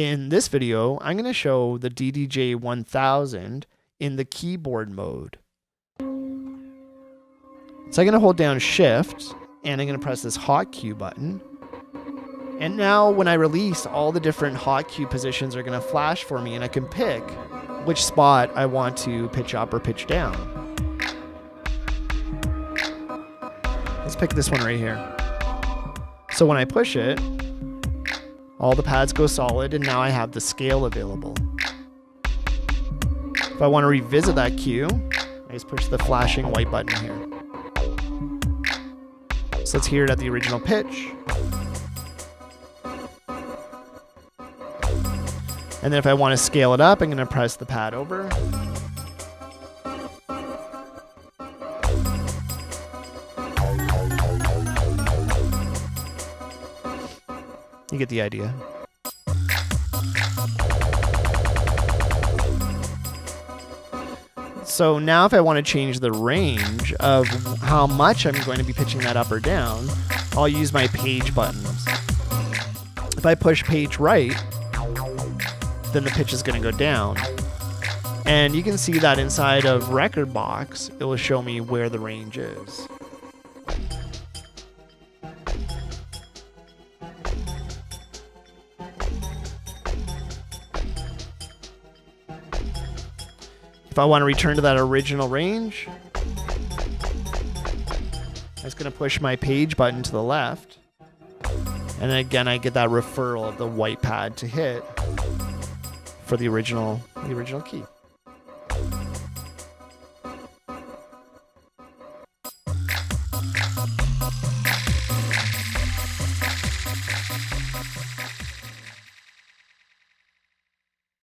In this video, I'm going to show the DDJ 1000 in the keyboard mode. So I'm going to hold down shift and I'm going to press this hot cue button. And now when I release, all the different hot cue positions are going to flash for me and I can pick which spot I want to pitch up or pitch down. Let's pick this one right here. So when I push it, all the pads go solid and now I have the scale available. If I want to revisit that cue, I just push the flashing white button here. So let's hear it at the original pitch. And then if I want to scale it up, I'm going to press the pad over. You get the idea. So now if I want to change the range of how much I'm going to be pitching that up or down, I'll use my page buttons. If I push page right, then the pitch is going to go down. And you can see that inside of Rekordbox, it will show me where the range is. If I want to return to that original range, I'm just going to push my page button to the left. And then again, I get that referral of the white pad to hit for the original the original key.